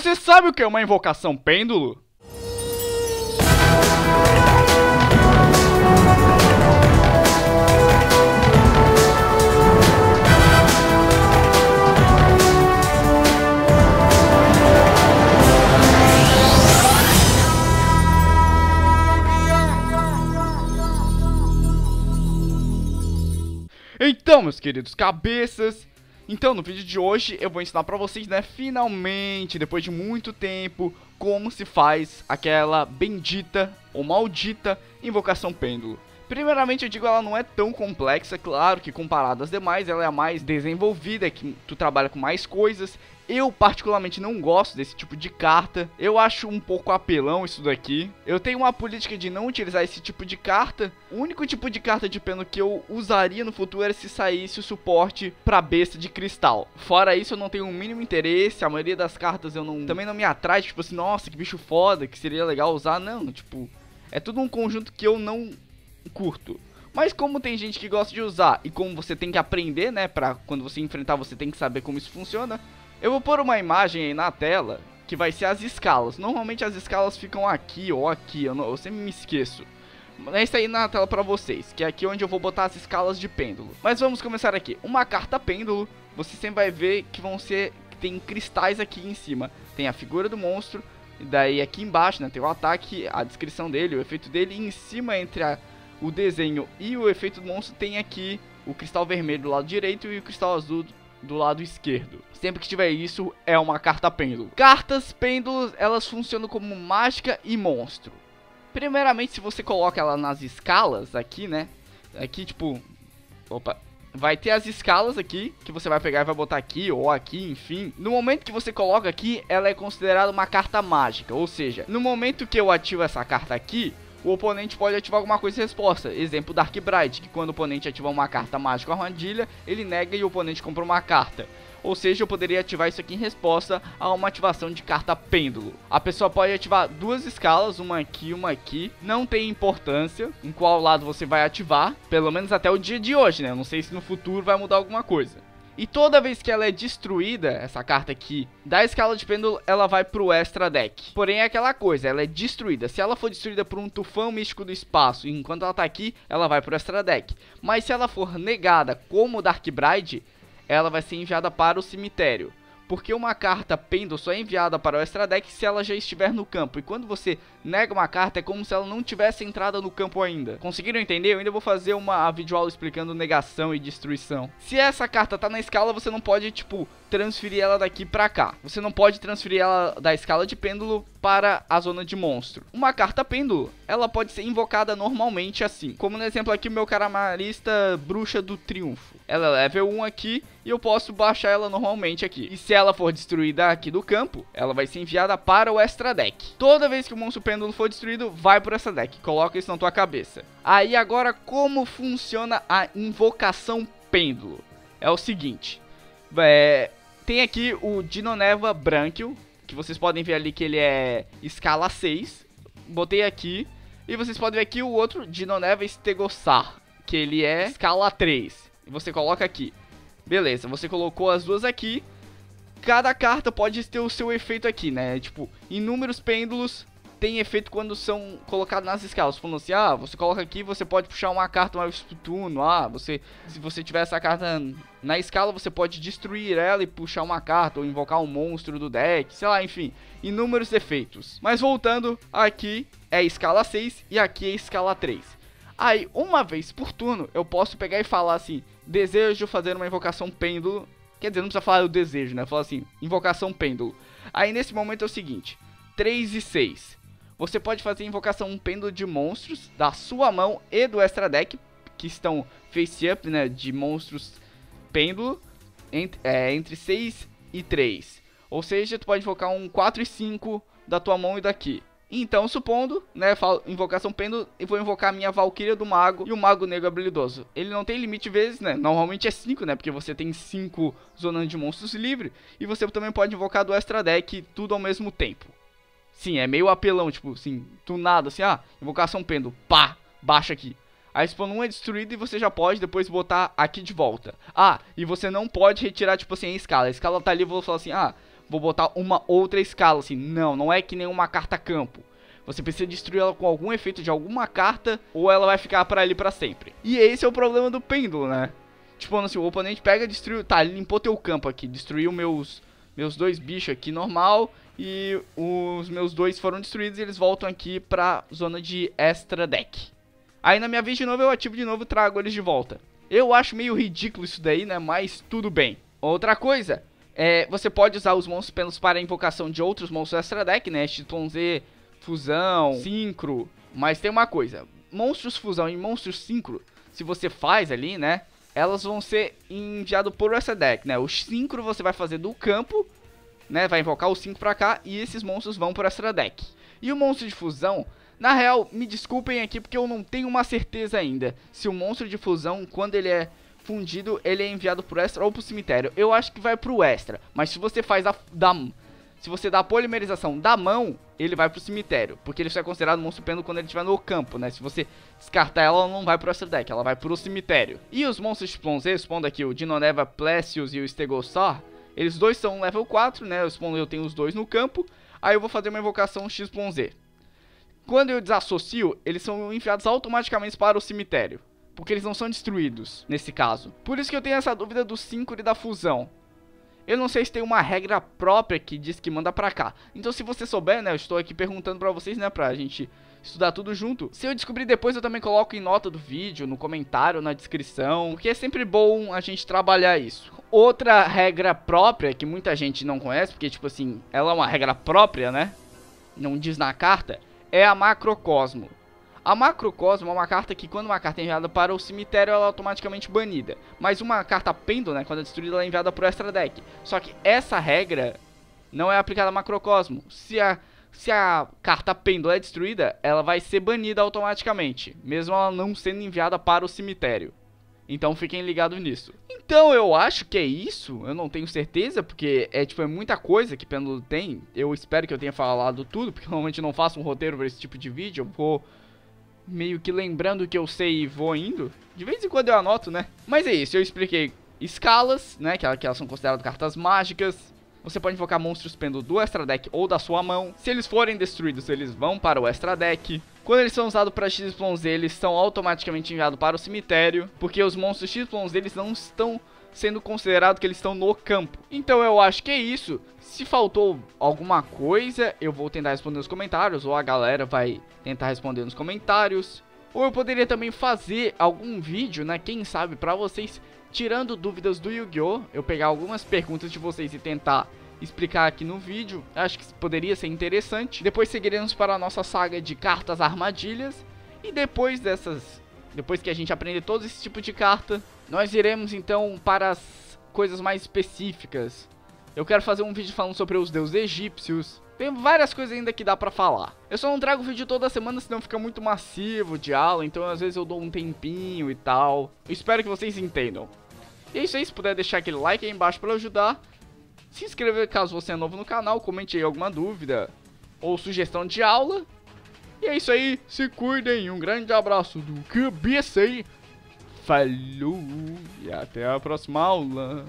Você sabe o que é uma invocação pêndulo? Então, meus queridos cabeças, então no vídeo de hoje eu vou ensinar pra vocês, né, finalmente, depois de muito tempo, como se faz aquela bendita ou maldita invocação pêndulo. Primeiramente eu digo ela não é tão complexa, claro que comparada às demais ela é a mais desenvolvida, que tu trabalha com mais coisas. Eu particularmente não gosto desse tipo de carta, eu acho um pouco apelão isso daqui. Eu tenho uma política de não utilizar esse tipo de carta. O único tipo de carta de pêndulo que eu usaria no futuro era se saísse o suporte pra besta de cristal. Fora isso eu não tenho o um mínimo interesse, a maioria das cartas eu não também não me atrai, tipo assim, nossa, que bicho foda, que seria legal usar, não, tipo, é tudo um conjunto que eu não curto. Mas como tem gente que gosta de usar e como você tem que aprender, né, pra quando você enfrentar você tem que saber como isso funciona, eu vou pôr uma imagem aí na tela que vai ser as escalas. Normalmente as escalas ficam aqui ou aqui, eu, não, eu sempre me esqueço. É isso aí na tela pra vocês, que é aqui onde eu vou botar as escalas de pêndulo. Mas vamos começar aqui. Uma carta pêndulo, você sempre vai ver que vão ser, que tem cristais aqui em cima. Tem a figura do monstro, e daí aqui embaixo, né, tem o ataque, a descrição dele, o efeito dele, e em cima entre a o desenho e o efeito do monstro tem aqui o cristal vermelho do lado direito e o cristal azul do lado esquerdo. Sempre que tiver isso, é uma carta pêndulo. Cartas pêndulos, elas funcionam como mágica e monstro. Primeiramente, se você coloca ela nas escalas aqui, né? Aqui, tipo... Opa... Vai ter as escalas aqui, que você vai pegar e vai botar aqui ou aqui, enfim. No momento que você coloca aqui, ela é considerada uma carta mágica. Ou seja, no momento que eu ativo essa carta aqui, o oponente pode ativar alguma coisa em resposta. Exemplo Dark Bright, que quando o oponente ativa uma carta mágica ou armadilha, ele nega e o oponente compra uma carta. Ou seja, eu poderia ativar isso aqui em resposta a uma ativação de carta pêndulo. A pessoa pode ativar duas escalas, uma aqui e uma aqui. Não tem importância em qual lado você vai ativar, pelo menos até o dia de hoje, né? Eu não sei se no futuro vai mudar alguma coisa. E toda vez que ela é destruída, essa carta aqui, da escala de pêndulo, ela vai pro extra deck. Porém, é aquela coisa, ela é destruída. Se ela for destruída por um tufão místico do espaço, enquanto ela tá aqui, ela vai pro extra deck. Mas se ela for negada como Dark Bride, ela vai ser enviada para o cemitério porque uma carta pêndulo só é enviada para o extra deck se ela já estiver no campo. E quando você nega uma carta, é como se ela não tivesse entrada no campo ainda. Conseguiram entender? Eu ainda vou fazer uma videoaula explicando negação e destruição. Se essa carta tá na escala, você não pode, tipo, transferir ela daqui pra cá. Você não pode transferir ela da escala de pêndulo para a zona de monstro. Uma carta pêndulo, ela pode ser invocada normalmente assim. Como no exemplo aqui, o meu caramarista Bruxa do Triunfo. Ela é level 1 aqui e eu posso baixar ela normalmente aqui. E se ela for destruída aqui do campo, ela vai ser enviada para o extra deck. Toda vez que o monstro pêndulo for destruído, vai para essa deck. Coloca isso na tua cabeça. Aí agora, como funciona a invocação pêndulo? É o seguinte. É, tem aqui o Dinoneva Branquil, que vocês podem ver ali que ele é escala 6. Botei aqui. E vocês podem ver aqui o outro Dinoneva Stegossar, que ele é escala 3. Você coloca aqui. Beleza, você colocou as duas aqui. Cada carta pode ter o seu efeito aqui, né? Tipo, inúmeros pêndulos tem efeito quando são colocados nas escalas. Falando assim, ah, você coloca aqui, você pode puxar uma carta mais turno. Ah, você, se você tiver essa carta na escala, você pode destruir ela e puxar uma carta ou invocar um monstro do deck, sei lá, enfim, inúmeros efeitos. Mas voltando, aqui é escala 6 e aqui é escala 3. Aí, uma vez por turno, eu posso pegar e falar assim: desejo fazer uma invocação pêndulo. Quer dizer, não precisa falar o desejo, né? Falar assim: invocação pêndulo. Aí nesse momento é o seguinte: 3 e 6. Você pode fazer invocação pêndulo de monstros da sua mão e do extra deck, que estão face up, né, de monstros pêndulo, entre, é, entre 6 e 3. Ou seja, tu pode invocar um 4 e 5 da tua mão e daqui. Então, supondo, né, invocação pêndulo, eu vou invocar a minha Valkyria do Mago e o Mago Negro Habilidoso. Ele não tem limite vezes, né? Normalmente é 5, né? Porque você tem 5 zonas de monstros livre. E você também pode invocar do extra deck tudo ao mesmo tempo. Sim, é meio apelão, tipo, assim, do nada, assim, ah, invocação pêndulo, pá, baixa aqui. Aí spawn 1 é destruído e você já pode depois botar aqui de volta. Ah, e você não pode retirar, tipo assim, a escala. A escala tá ali, vou falar assim, ah, vou botar uma outra escala, assim. Não, não é que nem uma carta campo. Você precisa destruir ela com algum efeito de alguma carta, ou ela vai ficar para ali para sempre. E esse é o problema do pêndulo, né? Tipo, assim, o oponente pega, destruiu... Tá, ele limpou teu campo aqui, destruiu meus, meus dois bichos aqui normal, e os meus dois foram destruídos e eles voltam aqui pra zona de extra deck. Aí na minha vez de novo eu ativo de novo e trago eles de volta. Eu acho meio ridículo isso daí, né? Mas tudo bem. Outra coisa, é, você pode usar os monstros pelos para a invocação de outros monstros extra deck, né? Chiton Z, Fusão, Synchro. Mas tem uma coisa, monstros Fusão e monstros Synchro, se você faz ali, né? Elas vão ser enviadas por extra deck, né? O Synchro você vai fazer do campo, né? Vai invocar o 5 pra cá e esses monstros vão por extra deck. E o monstro de fusão, na real, me desculpem aqui porque eu não tenho uma certeza ainda se o monstro de fusão, quando ele é fundido, ele é enviado pro extra ou pro cemitério. Eu acho que vai pro extra, mas se você faz a, da, se você dá a polimerização da mão, ele vai pro cemitério, porque ele só é considerado monstro pêndulo quando ele estiver no campo, né? Se você descartar ela, ela não vai pro extra deck, ela vai pro cemitério. E os monstros Splon Z, expondo aqui o Dinoneva Plesius e o Stegosaur, eles dois são level 4, né? Eu, eu tenho os dois no campo. Aí eu vou fazer uma invocação X-Z. Quando eu desassocio, eles são enviados automaticamente para o cemitério. Porque eles não são destruídos, nesse caso. Por isso que eu tenho essa dúvida do Syncro e da fusão. Eu não sei se tem uma regra própria que diz que manda pra cá. Então se você souber, né, eu estou aqui perguntando pra vocês, né, pra gente estudar tudo junto. Se eu descobrir depois, eu também coloco em nota do vídeo, no comentário, na descrição, porque é sempre bom a gente trabalhar isso. Outra regra própria que muita gente não conhece, porque tipo assim, ela é uma regra própria, né? Não diz na carta, é a macrocosmo. A macrocosmo é uma carta que quando uma carta é enviada para o cemitério ela é automaticamente banida. Mas uma carta pêndulo, né, quando é destruída ela é enviada para o extra deck. Só que essa regra não é aplicada a macrocosmo. Se a se a carta pêndulo é destruída, ela vai ser banida automaticamente, mesmo ela não sendo enviada para o cemitério. Então fiquem ligados nisso. Então eu acho que é isso, eu não tenho certeza, porque é tipo é muita coisa que Pêndulo tem. Eu espero que eu tenha falado tudo, porque normalmente não faço um roteiro para esse tipo de vídeo, eu vou meio que lembrando que eu sei e vou indo. De vez em quando eu anoto, né? Mas é isso, eu expliquei escalas, né, que elas são consideradas cartas mágicas, você pode invocar monstros pêndulo do extra deck ou da sua mão. Se eles forem destruídos, eles vão para o extra deck. Quando eles são usados para XYZ, eles são automaticamente enviados para o cemitério, porque os monstros XYZ eles não estão sendo considerados que eles estão no campo. Então eu acho que é isso. Se faltou alguma coisa, eu vou tentar responder nos comentários, ou a galera vai tentar responder nos comentários. Ou eu poderia também fazer algum vídeo, né, quem sabe, para vocês tirando dúvidas do Yu-Gi-Oh! Eu pegar algumas perguntas de vocês e tentar explicar aqui no vídeo. Acho que poderia ser interessante. Depois seguiremos para a nossa saga de cartas armadilhas. E depois dessas... Depois que a gente aprender todo esse tipo de carta, nós iremos então para as coisas mais específicas. Eu quero fazer um vídeo falando sobre os deuses egípcios. Tem várias coisas ainda que dá pra falar. Eu só não trago vídeo toda semana, senão fica muito massivo de aula. Então às vezes eu dou um tempinho e tal. Eu espero que vocês entendam. E é isso aí, se puder deixar aquele like aí embaixo para ajudar. Se inscrever caso você é novo no canal, comente aí alguma dúvida ou sugestão de aula. E é isso aí, se cuidem, um grande abraço do cabeça aí. Falou e até a próxima aula.